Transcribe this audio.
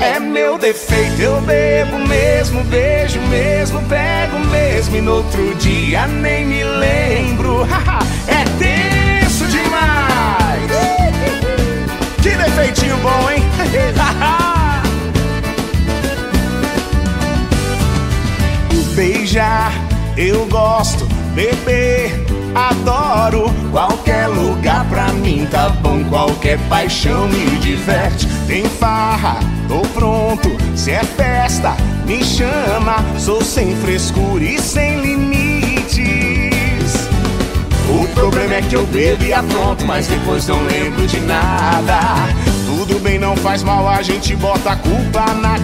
É meu defeito, eu bebo mesmo, beijo mesmo, pego mesmo e no outro dia nem me lembro. é tenso demais! que defeitinho bom, hein? Beijar, eu gosto, beber, adoro. Qualquer lugar pra mim tá bom, qualquer paixão me diverte. Tô pronto, se é festa, me chama. Sou sem frescura e sem limites. O problema é que eu bebo e apronto, mas depois não lembro de nada. Tudo bem, não faz mal, a gente bota a culpa na.